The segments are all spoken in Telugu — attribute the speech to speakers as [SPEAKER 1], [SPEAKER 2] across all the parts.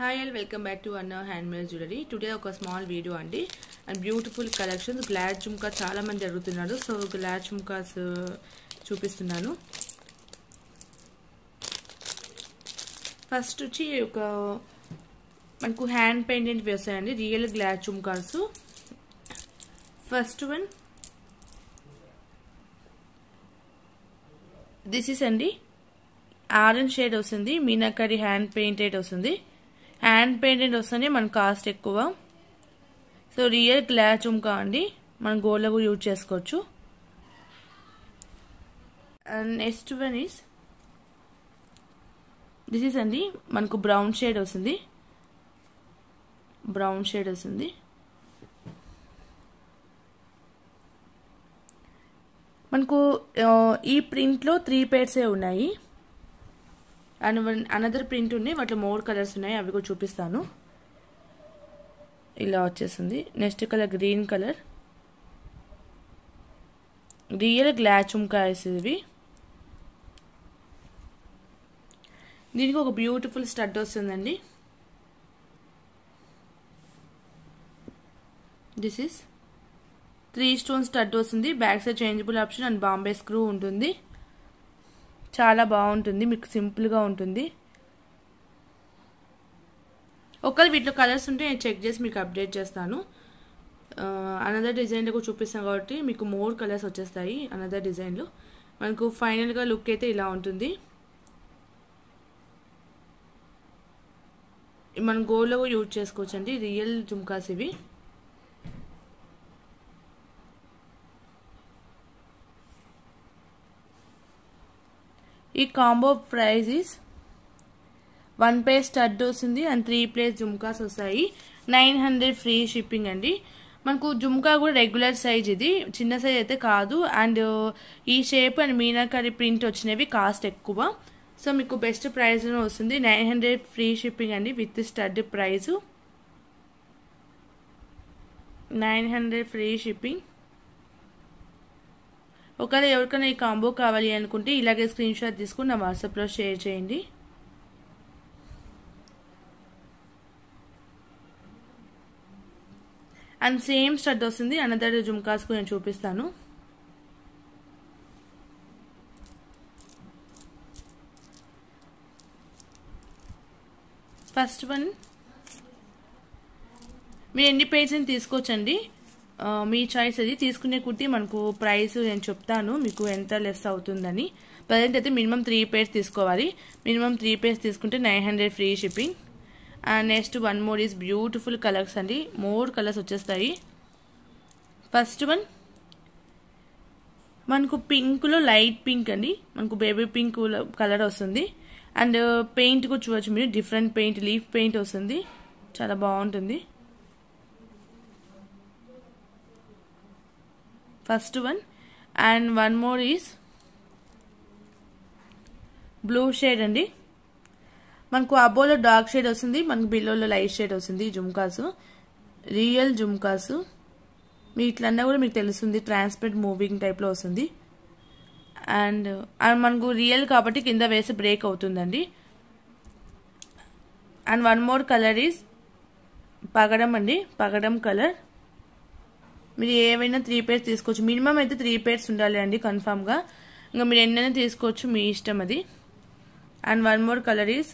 [SPEAKER 1] Hi and welcome back to Anna handmade jewellery today ఒక స్మాల్ వీడియో అండి. And beautiful collections gold jhumka చాలా మంది అడుగుతున్నారు. సో గ్లాడ్ జుమ్కాస్ చూపిస్తున్నాను. ఫస్ట్ వచ్చి ఒక మనకు హ్యాండ్ పెయింటెంట్ వస్తాయండి real gold jhumkas first one this is అండి. ఆరెంజ్ షేడ్ వస్తుంది. మీనాకరి హ్యాండ్ పెయింటెడ్ వస్తుంది. హ్యాండ్ పెయింటెడ్ వస్తేనే మన కాస్ట్ ఎక్కువ. సో రియల్ గ్లాస్ చుమ్కా అండి మనం గోల్డ్లో కూడా యూజ్ చేసుకోవచ్చు. And next one is this is అండి మనకు బ్రౌన్ షేడ్ వస్తుంది. బ్రౌన్ షేడ్ వస్తుంది. మనకు uh, ఈ ప్రింట్లో త్రీ పేర్సే ఉన్నాయి. అండ్ అనదర్ ప్రింట్ ఉన్నాయి వాటిలో మోర్ కలర్స్ ఉన్నాయి అవి కూడా చూపిస్తాను. ఇలా వచ్చేసింది. Next colour green colour real glass ఇవి. దీనికి ఒక బ్యూటిఫుల్ స్టడ్ వస్తుందండి. This is three stone stud వస్తుంది. Back side changeable option and Bombay screw ఉంటుంది. చాలా బాగుంటుంది మీకు సింపుల్గా ఉంటుంది. ఒకవేళ వీటిలో కలర్స్ ఉంటే నేను చెక్ చేసి మీకు అప్డేట్ చేస్తాను. అనదర్ డిజైన్లో కూడా చూపిస్తాను కాబట్టి మీకు మోర్ కలర్స్ వచ్చేస్తాయి అనదర్ డిజైన్లో మనకు ఫైనల్గా లుక్ అయితే ఇలా ఉంటుంది. మనం గోల్డ్లో కూడా యూజ్ చేసుకోవచ్చండి. రియల్ జుమ్కాస్ ఇవి. ఈ combo price is one place stud వస్తుంది అండ్ త్రీ ప్లేస్ జుమ్కాస్ వస్తాయి నైన్ హండ్రెడ్ ఫ్రీ షిప్పింగ్ అండి మనకు జుమ్కా కూడా రెగ్యులర్ సైజ్ ఇది చిన్న సైజ్ అయితే కాదు అండ్ ఈ షేప్ అండ్ మీనాకరి ప్రింట్ వచ్చినవి కాస్ట్ ఎక్కువ సో మీకు బెస్ట్ ప్రైస్లో వస్తుంది నైన్ హండ్రెడ్ ఫ్రీ షిప్పింగ్ అండి with stud price nine hundred free shipping ఒకవేళ ఎవరికైనా ఈ కాంబో కావాలి అనుకుంటే ఇలాగే స్క్రీన్ షాట్ తీసుకుని నా వాట్సాప్లో షేర్ చేయండి. అండ్ సేమ్ స్టడ్ వస్తుంది. అనదర్ జుమ్కాస్కు నేను చూపిస్తాను. ఫస్ట్ వన్ మీరు ఎన్ని పేజెస్ తీసుకోవచ్చండి? మీ చాయిస్ అది. తీసుకునే కుర్తి మనకు ప్రైస్ నేను చెప్తాను. మీకు ఎంత లెస్ అవుతుందని. ప్రజెంట్ అయితే మినిమం త్రీ పేర్స్ తీసుకోవాలి. మినిమం త్రీ పేర్స్ తీసుకుంటే nine hundred free shipping and next one more is beautiful colours అండి. మోర్ కలర్స్ వచ్చేస్తాయి. ఫస్ట్ వన్ మనకు పింక్లో లైట్ పింక్ అండి. మనకు బేబీ పింక్ కలర్ వస్తుంది. అండ్ పెయింట్ uh, కూడా చూడవచ్చు మీరు. డిఫరెంట్ పెయింట్ లీఫ్ పెయింట్ వస్తుంది. చాలా బాగుంటుంది. First one. And one more is blue shade అండి. మనకు అబోలో డార్క్ షేడ్ వస్తుంది మనకు బిల్లోలో లైట్ షేడ్ వస్తుంది జుమ్కాస్. రియల్ జుమ్కాస్. మీ ఇట్లన్నా కూడా మీకు తెలుస్తుంది ట్రాన్స్పరెంట్ మూవింగ్ టైప్లో వస్తుంది. అండ్ అండ్ మనకు రియల్ కాబట్టి కింద వేసి బ్రేక్ అవుతుందండి. And one more colour is పగడం అండి పగడం కలర్. మీరు ఏవైనా త్రీ పేర్స్ తీసుకోవచ్చు. మినిమం అయితే త్రీ పేర్స్ ఉండాలి అండి కన్ఫామ్గా ఇంకా మీరు ఎన్నైనా తీసుకోవచ్చు మీ ఇష్టం అది. And one more colour is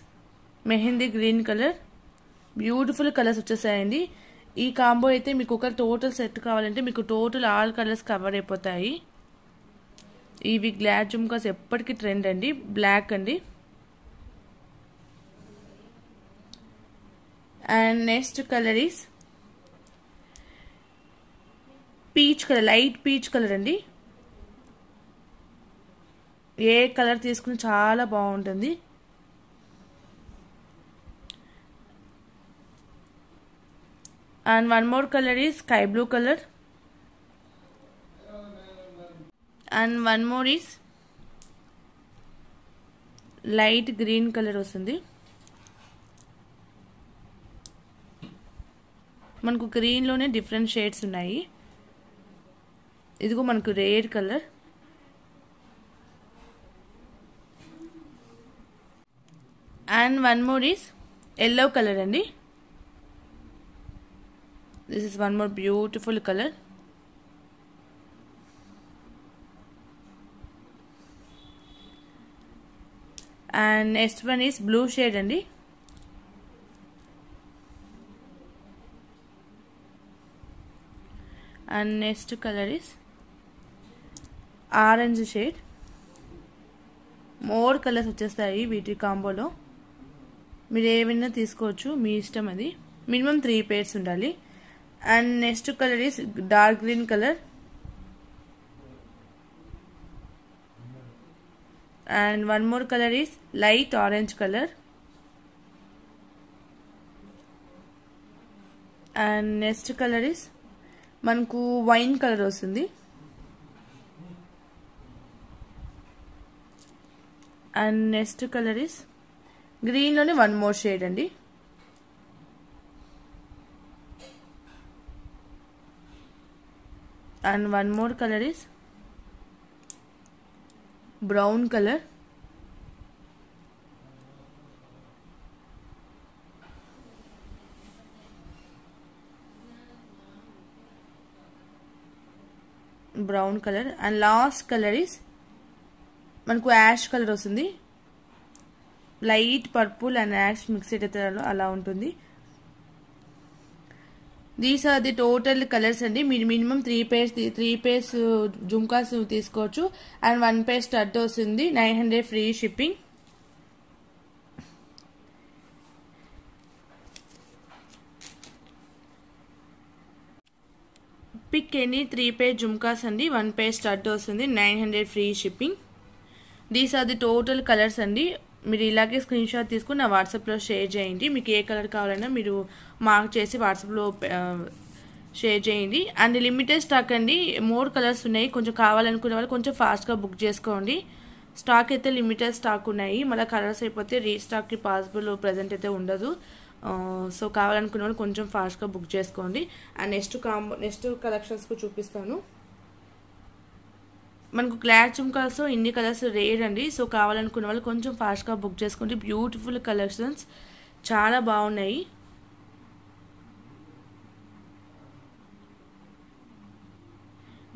[SPEAKER 1] mehndi green colour beautiful colours వచ్చేసాయండి. ఈ కాంబో అయితే మీకు ఒక టోటల్ సెట్ కావాలంటే మీకు టోటల్ ఆల్ కలర్స్ కవర్ అయిపోతాయి. ఇవి గ్లాడ్ జుమ్కాస్ ఎప్పటికీ ట్రెండ్ అండి. బ్లాక్ అండి. And next colour is peach colour light peach colour అండి. ఏ కలర్ తీసుకుని చాలా బాగుంటుంది. And one more colour is sky blue colour. And one more is light green colour వస్తుంది. మనకు గ్రీన్లోనే డిఫరెంట్ షేడ్స్ ఉన్నాయి. ఇదిగో మనకు rare colour. And one more is yellow colour అండి. This is one more beautiful colour and next one is blue shade అండి. And next colour is orange shade. More colours వచ్చేస్తాయి వీటి కాంబోలో. మీరు ఏమైనా తీసుకోవచ్చు మీ ఇష్టం అది. మినిమం త్రీ పేర్స్ ఉండాలి. And next colour is dark green colour. And one more colour is light orange colour. And next colour is మనకు వైన్ కలర్ వస్తుంది. అండ్ నెక్స్ట్ కలర్ ఇస్ గ్రీన్లోనే వన్ మోర్ షేడ్ అండి. And one more colour is brown colour brown colour and last colour is మనకు యాష్ కలర్ వస్తుంది. Light purple and ash mixed అయితే అలా ఉంటుంది. These are the total colours అండి. మీరు minimum three pairs three pairs jhumkas తీసుకోవచ్చు. అండ్ వన్ పేర్ స్టడ్ వస్తుంది. Nine hundred free shipping pick any three pair jhumkas అండి. వన్ పేర్ స్టడ్ వస్తుంది. Nine hundred free shipping these are the total colours అండి. మీరు ఇలాగే స్క్రీన్ షాట్ తీసుకుని నా వాట్సాప్లో షేర్ చేయండి. మీకు ఏ కలర్ కావాలన్నా మీరు మార్క్ చేసి వాట్సాప్లో షేర్ చేయండి. అండ్ లిమిటెడ్ స్టాక్ అండి. మోర్ కలర్స్ ఉన్నాయి. కొంచెం కావాలనుకునే వాళ్ళు కొంచెం ఫాస్ట్గా బుక్ చేసుకోండి. స్టాక్ అయితే లిమిటెడ్ స్టాక్ ఉన్నాయి. మళ్ళీ కలర్స్ అయిపోతే రీస్టాక్కి పాసిబుల్ ప్రజెంట్ అయితే ఉండదు. సో కావాలనుకునే వాళ్ళు కొంచెం ఫాస్ట్గా బుక్ చేసుకోండి. అండ్ నెక్స్ట్ కాంబో నెక్స్ట్ కలెక్షన్స్కు చూపిస్తాను. మనకు గ్లాడ్ చుమ్కాస్ ఇన్ని కలర్స్ రేర్ అండి. సో కావాలనుకున్న వాళ్ళు కొంచెం ఫాస్ట్గా బుక్ చేసుకుంటే బ్యూటిఫుల్ కలెక్షన్స్ చాలా బాగున్నాయి.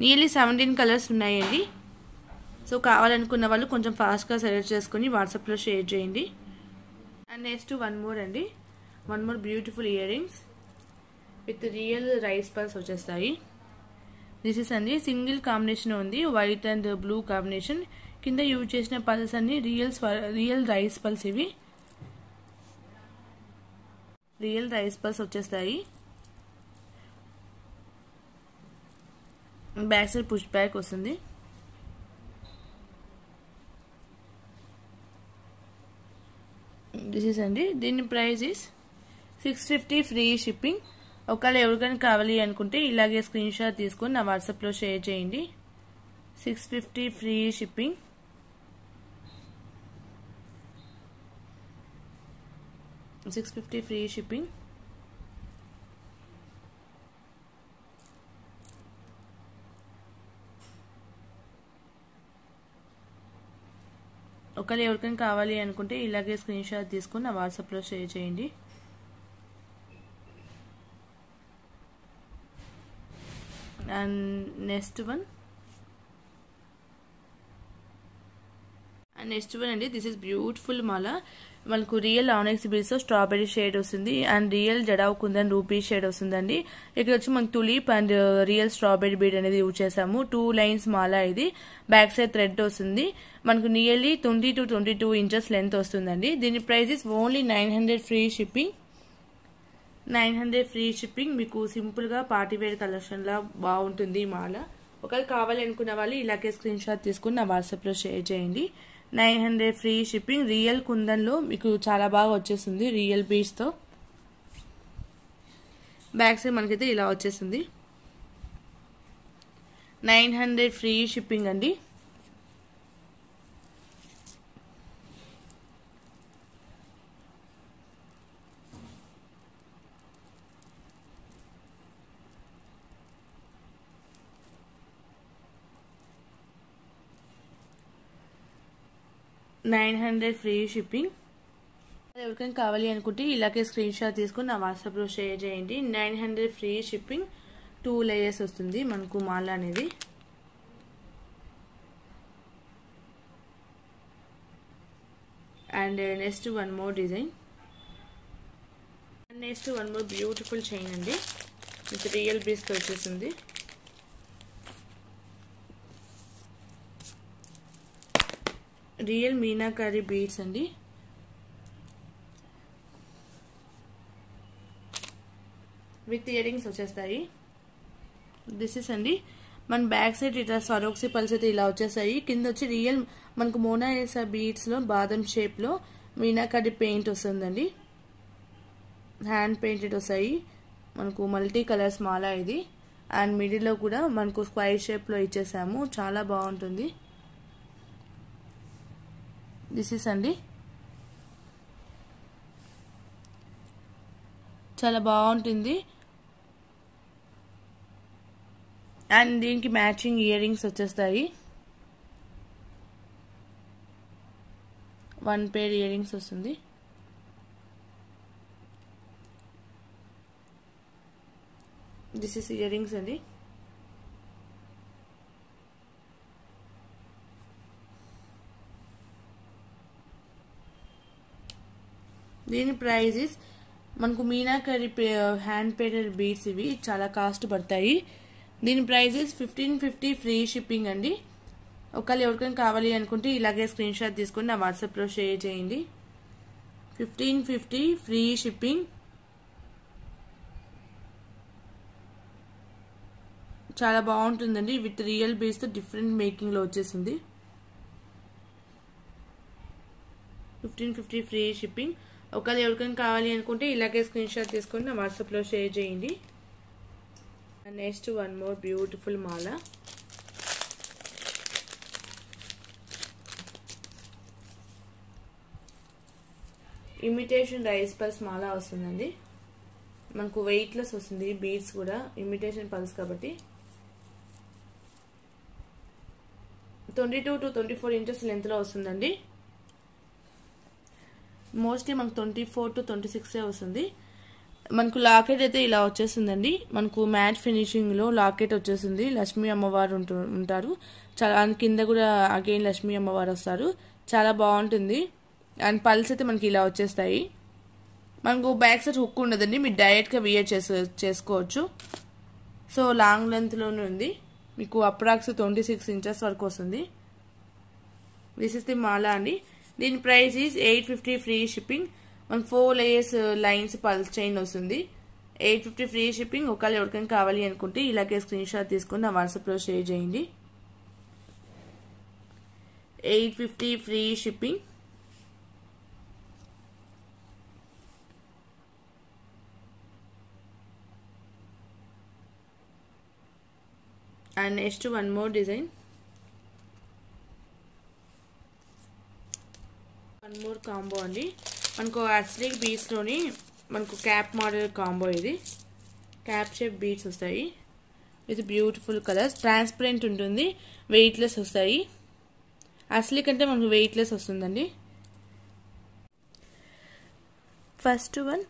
[SPEAKER 1] నియర్లీ సెవెంటీన్ కలర్స్ ఉన్నాయండి. సో కావాలనుకున్న వాళ్ళు కొంచెం ఫాస్ట్గా సెలెక్ట్ చేసుకొని వాట్సాప్లో షేర్ చేయండి. అండ్ నెక్స్ట్ వన్ మోర్ అండి. One more beautiful earrings with real rice pearls వచ్చేస్తాయి. దిస్ ఇస్ అండి సింగిల్ కాంబినేషన్ ఉంది. వైట్ అండ్ బ్లూ కాంబినేషన్ కింద యూజ్ చేసిన పల్స్ అన్ని రియల్ రియల్ రైస్ పల్స్ ఇవి. రియల్ రైస్ పల్స్ వచ్చేస్తాయి. బ్యాక్ సైడ్ పుష్ బ్యాక్ వస్తుంది. దిస్ ఇస్ అండి దీని price is six fifty free shipping ఒకవేళ ఎవరికైనా కావాలి అనుకుంటే ఇలాగే స్క్రీన్ షాట్ తీసుకొని నా వాట్సాప్లో షేర్ చేయండి. Six fifty free shipping six fifty free shipping ఒకవేళ ఎవరికైనా కావాలి అనుకుంటే ఇలాగే స్క్రీన్ షాట్ తీసుకుని నా వాట్సాప్లో షేర్ చేయండి. And next one and next one అండి దిస్ ఇస్ బ్యూటిఫుల్ మాల మనకు రియల్ ఆనెక్స్ బిల్స్ స్ట్రాబెరీ షేడ్ వస్తుంది. And real jadau kundan ruby shade వస్తుందండి. ఇక్కడ వచ్చి మనకు tulip and real strawberry bead అనేది యూజ్ చేసాము టూ లైన్స్ మాల ఇది. బ్యాక్ సైడ్ థ్రెడ్ వస్తుంది. మనకు nearly twenty to twenty two inches length వస్తుందండి. దీని price is only nine hundred free shipping nine hundred free shipping మీకు సింపుల్గా పార్టీ వేర్ కలెక్షన్లా బాగుంటుంది ఈ మాల. ఒకవేళ కావాలి అనుకున్న వాళ్ళు ఇలాగే స్క్రీన్ షాట్ తీసుకుని నా వాట్సాప్లో షేర్ చేయండి. Nine hundred free shipping real కుందన్లో మీకు చాలా బాగా వచ్చేస్తుంది రియల్ బీచ్తో బ్యాక్ సైడ్ మనకైతే ఇలా వచ్చేసింది. నైన్ హండ్రెడ్ ఫ్రీ షిప్పింగ్ అండి. Nine hundred free shipping. ఎవరికైనా కావాలి అనుకుంటే ఇలాగే స్క్రీన్ షాట్ తీసుకుని నా వాట్సాప్లో షేర్ చేయండి. Nine hundred free shipping two layers వస్తుంది మనకు మాల అనేది. And next one more design. And next one more beautiful chain అండి. విత్ రియల్ బీస్తో వచ్చేసింది. రియల్ మీనాకారి బీడ్స్ అండి. విత్ ఇయర్ రింగ్స్ వచ్చేస్తాయి. దిస్ ఇస్ అండి. మన బ్యాక్ సైడ్ ఇట్లా స్వరోక్సి పల్స్ అయితే ఇలా వచ్చేసాయి. కింద వచ్చి రియల్ మనకు మోనాయేసా బీడ్స్లో బాదం షేప్లో మీనాకారి పెయింట్ వస్తుందండి. హ్యాండ్ పెయింటెడ్ వస్తాయి. మనకు మల్టీ కలర్స్ మాల ఇది. అండ్ మిడిల్లో కూడా మనకు స్క్వైర్ షేప్లో ఇచ్చేసాము. చాలా బాగుంటుంది. దిస్ ఇస్ అండి చాలా బాగుంటుంది. అండ్ దీనికి మ్యాచింగ్ ఇయర్ రింగ్స్ వచ్చేస్తాయి. వన్ పేర్ ఇయర్ రింగ్స్ వస్తుంది. దిస్ ఇస్ ఇయర్ రింగ్స్ అండి దీని ప్రైజెస్ ఇస్ మనకు మీనాకరి హ్యాండ్ పేడెడ్ బీడ్స్ ఇవి చాలా కాస్ట్ పడతాయి. దీని prices is fifteen fifty free shipping అండి. ఒకళ్ళు ఎవరికైనా కావాలి అనుకుంటే ఇలాగే స్క్రీన్ షాట్ తీసుకొని నా వాట్సాప్లో షేర్ చేయండి. ఫిఫ్టీన్ ఫిఫ్టీ ఫ్రీ షిప్పింగ్ చాలా బాగుంటుందండి. విత్ రియల్ బీడ్స్తో డిఫరెంట్ మేకింగ్లో వచ్చేసింది. ఫిఫ్టీన్ ఫిఫ్టీ ఫ్రీ షిప్పింగ్ ఒకవేళ ఎవరికైనా కావాలి అనుకుంటే ఇలాగే స్క్రీన్ షాట్ తీసుకొని నా వాట్సాప్లో షేర్ చేయండి. నెక్స్ట్ వన్ మోర్ బ్యూటిఫుల్ మాల. ఇమిటేషన్ రైస్ పల్స్ మాల వస్తుందండి. మనకు వెయిట్లెస్ వస్తుంది బీడ్స్ కూడా ఇమిటేషన్ పల్స్ కాబట్టి. Twenty two to twenty four inches లెంత్లో వస్తుందండి. మోస్ట్లీ మనకు ట్వంటీ ఫోర్ టు ట్వంటీ సిక్సే వస్తుంది. మనకు లాకెట్ అయితే ఇలా వచ్చేసిందండి మనకు మ్యాట్ ఫినిషింగ్లో లాకెట్ వచ్చేసింది లక్ష్మీ అమ్మవారు ఉంటు ఉంటారు. చాలా కింద కూడా అగైన్ లక్ష్మీ అమ్మవారు వస్తారు. చాలా బాగుంటుంది. అండ్ పల్స్ అయితే మనకి ఇలా వచ్చేస్తాయి. మనకు బ్యాక్ సైడ్ హుక్ ఉండదండి. మీరు డైరెక్ట్గా వియర్ చేసు చేసుకోవచ్చు. సో లాంగ్ లెంత్లోనే ఉంది. మీకు అప్రాక్స్ ట్వంటీ సిక్స్ ఇంచెస్ వరకు వస్తుంది. దిస్ ఇస్ ది మాలా అండి. దీని price is eight fifty free shipping మన four layers lines pearls chain వస్తుంది. ఎయిట్ ఫిఫ్టీ ఫ్రీ షిప్పింగ్ ఒకవేళ ఎవరికైనా కావాలి అనుకుంటే ఇలాగే స్క్రీన్ షాట్ తీసుకుని నా వాట్సాప్లో షేర్ చేయండి. Eight fifty free shipping and next one more design one more combo అండి. మనకు అస్లిక్ బీచ్లోని మనకు క్యాప్ మోడల్ కాంబో ఇది. క్యాప్ షేప్ బీడ్స్ వస్తాయి. ఇది బ్యూటిఫుల్ కలర్స్. ట్రాన్స్పరెంట్ ఉంటుంది. వెయిట్లెస్ వస్తాయి. అస్లిక్ అంటే మనకు వెయిట్లెస్ వస్తుందండి. ఫస్ట్ వన్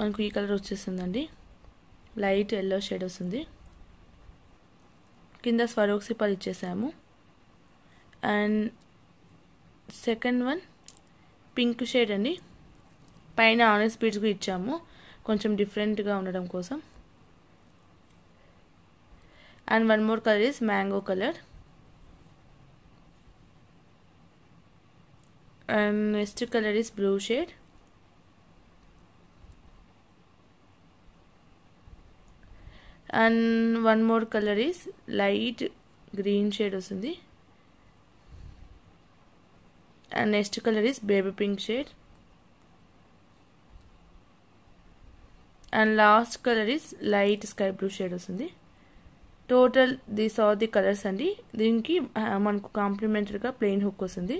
[SPEAKER 1] మనకు ఈ కలర్ వచ్చేస్తుందండి. లైట్ ఎల్లో షేడ్ వస్తుంది. కింద స్వరోక్సిపాలు ఇచ్చేసాము. And second one pink shade అండి. పైన ఆనెస్ బీడ్స్ కూడా ఇచ్చాము. కొంచెం డిఫరెంట్గా ఉండడం కోసం. And one more colour is mango colour. And next colour is blue shade. And one more colour is light green shade వస్తుంది. And next colour is baby pink shade and last colour is light sky blue shade వస్తుంది. Total these are the colours అండి. దీనికి మనకు కాంప్లిమెంటరీగా ప్లెయిన్ హుక్ వస్తుంది.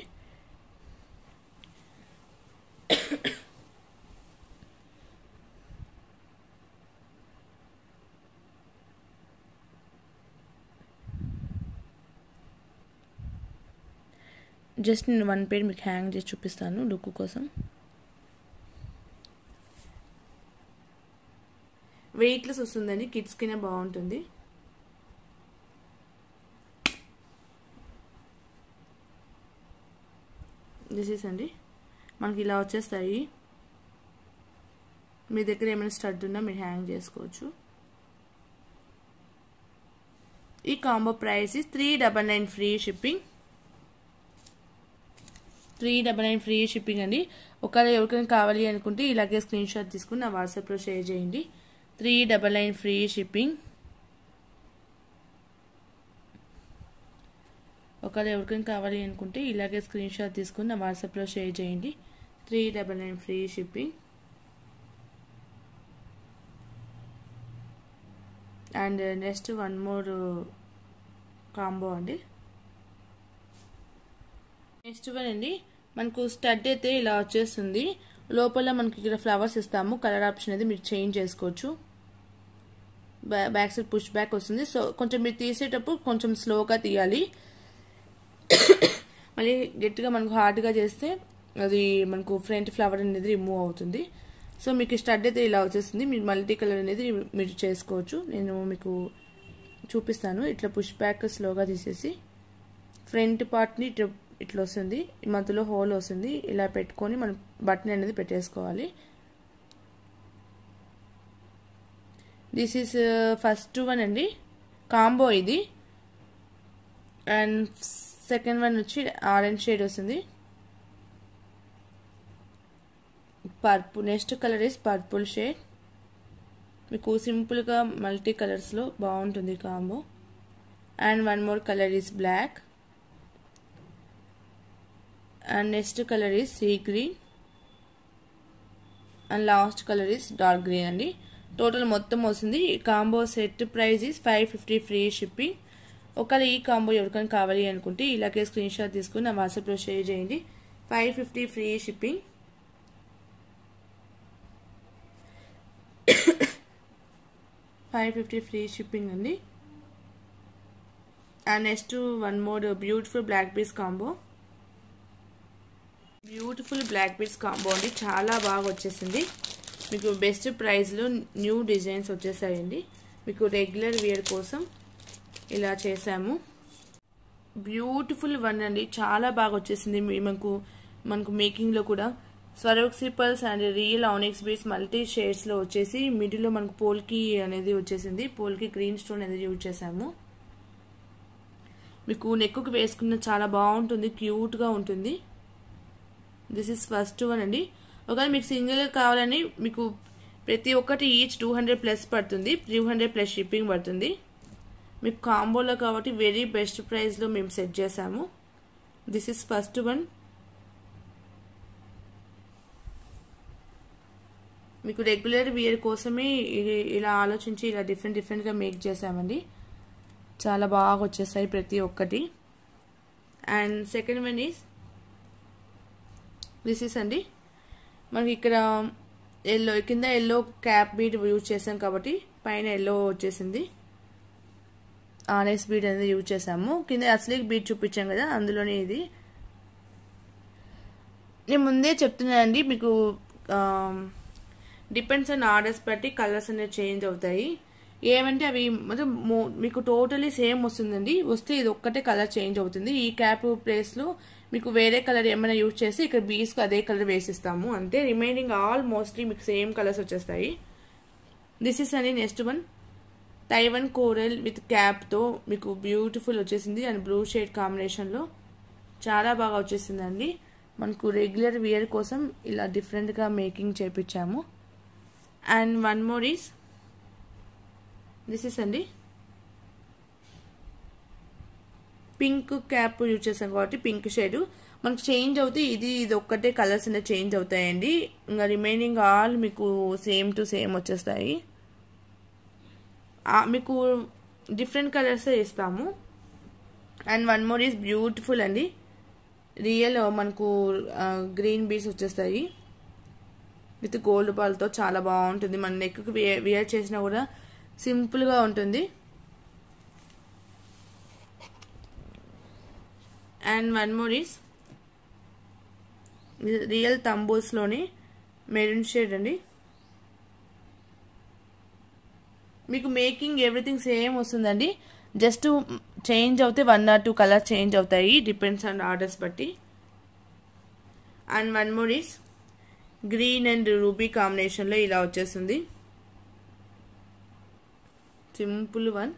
[SPEAKER 1] జస్ట్ నేను వన్ పేర్ మీకు హ్యాంగ్ చేసి చూపిస్తాను లుక్ కోసం. వెయిట్లెస్ వస్తుందండి కిడ్స్కినే బాగుంటుంది. దిస్ అండి. మనకి ఇలా వచ్చేస్తాయి. మీ దగ్గర ఏమైనా స్టడ్ ఉన్నా మీరు హ్యాంగ్ చేసుకోవచ్చు. ఈ combo price three double nine free shipping three double nine free shipping అండి. ఒకవేళ ఎవరికైనా కావాలి అనుకుంటే ఇలాగే స్క్రీన్ షాట్ తీసుకుని నా వాట్సాప్లో షేర్ చేయండి. Three double nine free shipping ఒకవేళ ఎవరికైనా కావాలి అనుకుంటే ఇలాగే స్క్రీన్ షాట్ తీసుకుని నా వాట్సాప్లో షేర్ చేయండి. Three double nine free shipping and next one more combo అండి. నెక్స్ట్ వన్ అండి. మనకు స్టడ్ అయితే ఇలా వచ్చేస్తుంది. లోపల మనకి ఇక్కడ ఫ్లవర్స్ ఇస్తాము. కలర్ ఆప్షన్ అయితే మీరు చేంజ్ చేసుకోవచ్చు. బ్యాక్ సైడ్ పుష్ బ్యాక్ వస్తుంది. సో కొంచెం మీరు తీసేటప్పుడు కొంచెం స్లోగా తీయాలి. మళ్ళీ గట్టిగా మనకు హార్డ్గా చేస్తే అది మనకు ఫ్రంట్ ఫ్లవర్ అనేది రిమూవ్ అవుతుంది. సో మీకు స్టడ్ అయితే ఇలా వచ్చేస్తుంది. మీరు మల్టీ కలర్ అనేది మీరు చేసుకోవచ్చు. నేను మీకు చూపిస్తాను. ఇట్లా పుష్ బ్యాక్ స్లోగా తీసేసి ఫ్రంట్ పార్ట్ని ఇట్లా ఇట్లా వస్తుంది మధ్యలో హోల్ వస్తుంది ఇలా పెట్టుకొని మనం బటన్ అనేది పెట్టేసుకోవాలి. దిస్ ఈస్ ఫస్ట్ వన్ అండి. కాంబో ఇది. అండ్ సెకండ్ వన్ వచ్చి ఆరెంజ్ షేడ్ వస్తుంది. Purple next colour is purple shade మీకు సింపుల్గా మల్టీ కలర్స్లో బాగుంటుంది combo. And one more colour is black and next colour is sea green and last colour is dark green అండి. టోటల్ మొత్తం వస్తుంది. ఈ combo set price is five fifty free shipping ఒకవేళ ఈ కాంబో ఎవరికైనా కావాలి అనుకుంటే ఇలాగే స్క్రీన్ షాట్ తీసుకుని నా వాట్సాప్లో షేర్ చేయండి. Five fifty free shipping five fifty free shipping అండి. And next one more beautiful black piece combo beautiful black beads combo అండి. చాలా బాగా వచ్చేసింది. మీకు బెస్ట్ ప్రైస్లో న్యూ డిజైన్స్ వచ్చేసాయండి. మీకు రెగ్యులర్ వేర్ కోసం ఇలా చేసాము బ్యూటిఫుల్ వన్ అండి. చాలా బాగా వచ్చేసింది. మనకు మనకు మేకింగ్లో కూడా. Swarovski pearls and real onyx beads multi షేడ్స్లో వచ్చేసి మిడిల్లో మనకు పోల్కి అనేది వచ్చేసింది. పోల్కి గ్రీన్ స్టోన్ అనేది యూజ్ చేసాము మీకు నెక్కుకి వేసుకున్న చాలా బాగుంటుంది. క్యూట్గా ఉంటుంది. దిస్ ఇస్ ఫస్ట్ వన్ అండి. ఒకవేళ మీకు సింగిల్ కావాలని మీకు ప్రతి ఒక్కటి ఈచ్ టూ హండ్రెడ్ ప్లస్ పడుతుంది. త్రీ హండ్రెడ్ ప్లస్ షిప్పింగ్ పడుతుంది. మీకు కాంబోలో కాబట్టి వెరీ బెస్ట్ ప్రైస్లో మేము సెట్ చేసాము. This is first one. మీకు రెగ్యులర్ వియర్ కోసమే ఇలా ఆలోచించి ఇలా డిఫరెంట్ డిఫరెంట్గా మేక్ చేసామండి. చాలా బాగా వచ్చేస్తాయి ప్రతి ఒక్కటి. And second one is this is అండి మనకి ఇక్కడ ఎల్లో కింద ఎల్లో క్యాప్ బీడ్ యూజ్ చేసాం కాబట్టి పైన ఎల్లో వచ్చేసింది. ఆర్ఎస్ బీడ్ అనేది యూజ్ చేసాము కింద అసలు బీడ్ చూపించాం కదా అందులోనే ఇది. నేను ముందే చెప్తున్నానండి మీకు డిపెండ్స్ ఆన్ ఆర్డర్స్ బట్టి కలర్స్ అనేవి చేంజ్ అవుతాయి. ఏమంటే అవి మొత్తం మీకు టోటలీ సేమ్ వస్తుందండి. వస్తే ఇది ఒక్కటే కలర్ చేంజ్ అవుతుంది. ఈ క్యాప్ ప్లేస్లో మీకు వేరే కలర్ ఏమైనా యూజ్ చేసి ఇక్కడ బీస్కి అదే కలర్ వేసిస్తాము. అంతే రిమైనింగ్ ఆల్ మోస్ట్లీ మీకు సేమ్ కలర్స్ వచ్చేస్తాయి. దిస్ ఇస్ అని next one Taiwan coral with క్యాప్తో మీకు బ్యూటిఫుల్ వచ్చేసింది. అండ్ బ్లూ షేడ్ కాంబినేషన్లో చాలా బాగా వచ్చేసిందండి. మనకు రెగ్యులర్ వియర్ కోసం ఇలా డిఫరెంట్గా making చేపించాము. And one more is this is అండి. పింక్ క్యాప్ యూజ్ చేసాం కాబట్టి పింక్ షేడ్. మనకు చేంజ్ అవుతే ఇది ఇది ఒక్కటే కలర్స్ అనేది చేంజ్ అవుతాయండి. ఇంకా రిమైనింగ్ ఆల్ మీకు సేమ్ టు సేమ్ వచ్చేస్తాయి. మీకు డిఫరెంట్ కలర్స్ ఇస్తాము and one more is beautiful అండి. రియల్ మనకు గ్రీన్ బీస్ వచ్చేస్తాయి. విత్ గోల్డ్ బాల్తో చాలా బాగుంటుంది. మన నెక్కి వియర్ చేసినా కూడా సింపుల్గా ఉంటుంది. And one more is real తంబూస్లోని maroon shade అండి. మీకు మేకింగ్ ఎవ్రీథింగ్ సేమ్ వస్తుందండి. జస్ట్ చేంజ్ అవుతే one or two colour change అవుతాయి. డిపెండ్స్ ఆన్ ఆర్డర్స్ బట్టి. And one more is green and ruby కాంబినేషన్లో ఇలా వచ్చేస్తుంది. Simple one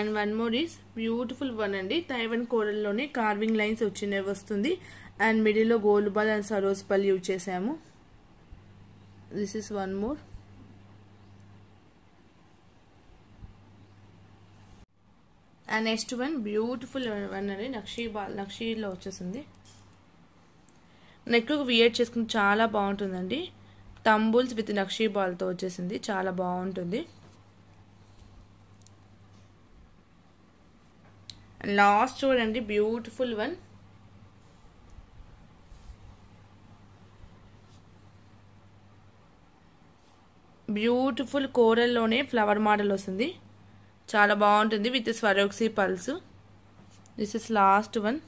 [SPEAKER 1] and one more is beautiful one అండి. తైవన్ కోరల్లోనే కార్వింగ్ లైన్స్ వచ్చినవి వస్తుంది. అండ్ మిడిల్లో గోల్డ్ బాల్ అండ్ సరోజ్ పల్ యూజ్ చేసాము this is one more and next one beautiful one అండి. నక్షీ బాల్ నక్షీలో వచ్చేసింది. నెక్ వియర్ చేసుకుని చాలా బాగుంటుందండి. తంబుల్స్ విత్ నక్షీ బాల్తో వచ్చేసింది. చాలా బాగుంటుంది. లాస్ట్ చూడండి బ్యూటిఫుల్ వన్. బ్యూటిఫుల్ కోరల్లోనే ఫ్లవర్ మోడల్ వస్తుంది. చాలా బాగుంటుంది with Swarovski pearls. This is last one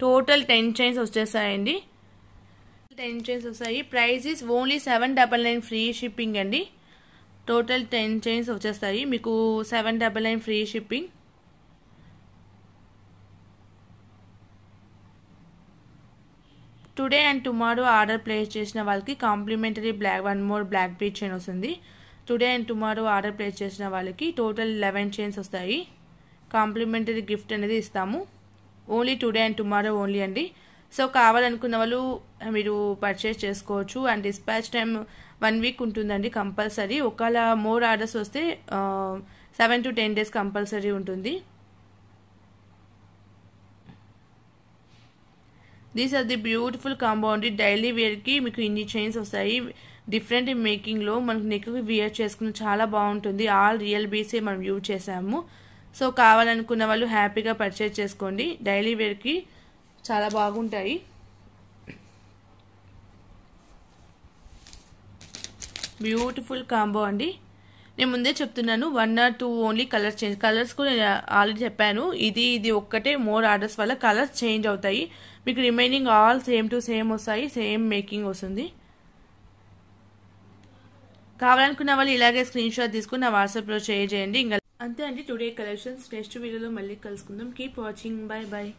[SPEAKER 1] total ten chains వచ్చేసాయండి. Ten chains వస్తాయి. Price is only seven double nine free shipping అండి. టోటల్ టెన్ చైన్స్ వచ్చేస్తాయి. మీకు seven double nine free shipping. Today and tomorrow order place చేసిన వాళ్ళకి complimentary black one more black beach chain వస్తుంది. Today and tomorrow order place చేసిన వాళ్ళకి టోటల్ లెవెన్ చైన్స్ వస్తాయి. కాంప్లిమెంటరీ గిఫ్ట్ అనేది ఇస్తాము. Only today and tomorrow only అండి. సో కావాలనుకున్న వాళ్ళు మీరు పర్చేస్ చేసుకోవచ్చు. And dispatch time one week ఉంటుందండి కంపల్సరీ. ఒకవేళ మోర్ ఆర్డర్స్ వస్తే seven to ten days compulsory ఉంటుంది. These are the beautiful compound daily వేర్కి మీకు ఇన్ని చైన్స్ వస్తాయి. డిఫరెంట్ మేకింగ్లో మనకు నెక్ వియర్ చేసుకుని చాలా బాగుంటుంది. ఆల్ రియల్ బీసే మనం యూజ్ చేసాము సో కావాలనుకున్న వాళ్ళు హ్యాపీగా పర్చేస్ చేసుకోండి. డైలీ వేర్కి చాలా బాగుంటాయి. బ్యూటిఫుల్ కాంబో అండి. నేను ముందే చెప్తున్నాను one or two only colours change colours కూడా నేను ఆల్రెడీ చెప్పాను. ఇది ఇది ఒక్కటే మోర్ ఆర్డర్స్ వల్ల కలర్స్ చేంజ్ అవుతాయి. మీకు remaining all same to same వస్తాయి సేమ్ మేకింగ్ వస్తుంది. కావాలనుకున్న వాళ్ళు ఇలాగే స్క్రీన్ షాట్ తీసుకుని నా వాట్సాప్లో షేర్ చేయండి. ఇంకా అంతే అండి టుడే కలెక్షన్స్ నెక్స్ట్ వీడియోలో మళ్ళీ కలుసుకుందాం. Keep watching bye bye